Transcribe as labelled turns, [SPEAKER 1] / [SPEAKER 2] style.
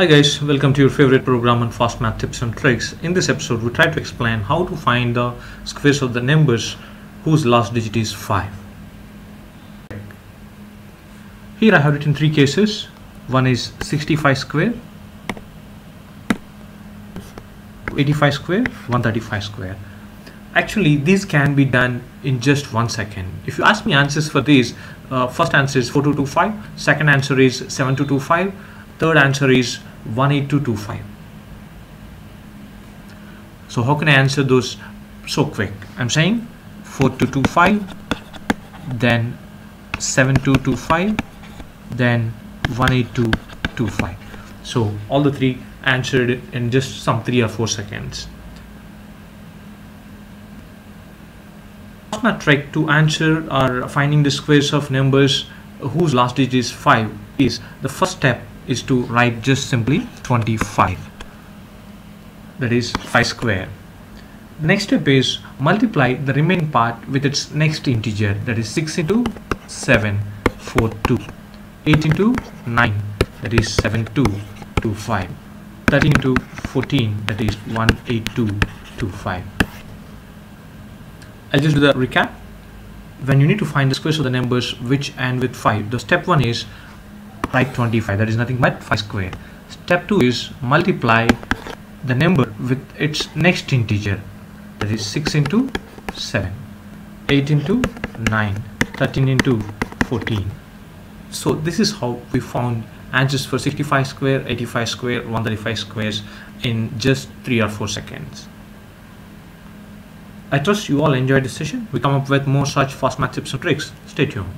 [SPEAKER 1] Hi guys, welcome to your favorite program on fast math tips and tricks. In this episode, we try to explain how to find the squares of the numbers whose last digit is 5. Here I have written three cases. One is 65 square, 85 square, 135 square. Actually, these can be done in just one second. If you ask me answers for these, uh, first answer is 4225, second answer is 7225, third answer is 18225. So how can I answer those so quick? I'm saying 4225, then 7225, then 18225. So all the three answered in just some three or four seconds. Math trick to answer or finding the squares of numbers whose last digit is 5 is the first step is to write just simply 25 that is 5 square. The next step is multiply the remaining part with its next integer. That is 6 into 7 4 2 8 into 9 that is 7 2 2 5 13 into 14 that is 18225 I'll just do the recap. When you need to find the squares of the numbers which end with 5, the step 1 is write 25, that is nothing but 5 square. Step 2 is multiply the number with its next integer, that is 6 into 7, 8 into 9, 13 into 14. So this is how we found answers for 65 square, 85 square, 135 squares in just 3 or 4 seconds. I trust you all enjoyed this session. We come up with more such fast math tips and tricks. Stay tuned.